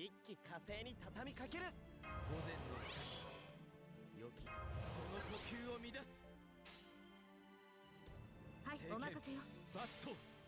一気火星に畳みかける。午前の光良きその呼吸を乱す。はいお任せよ。バット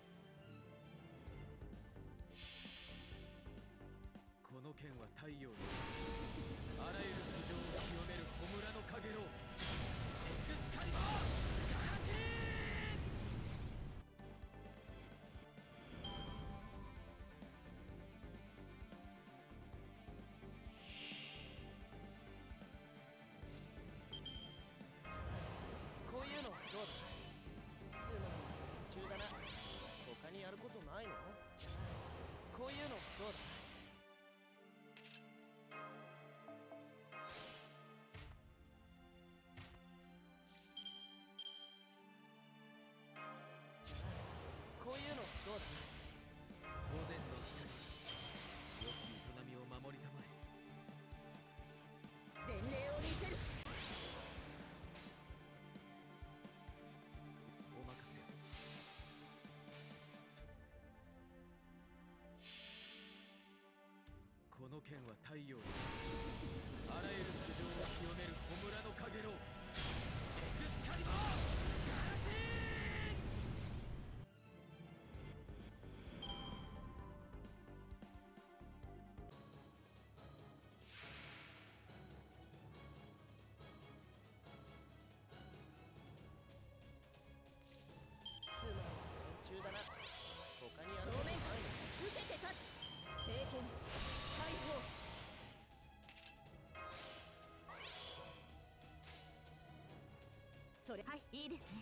の剣は太陽のあらゆる苦情を清める。穂村の影のエクスカリバーガラテつうの途中だな他にやることない正面から受けて立つ政権それ。はいいいですね。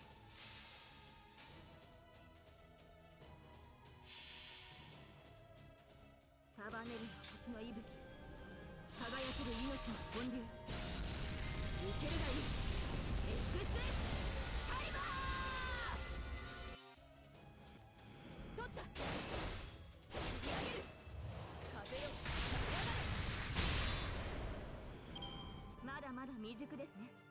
束ねる星の息吹輝ける命の本流。受けるがいい。XS カリバー。取った。切り上げる。風よ。まだまだ未熟ですね。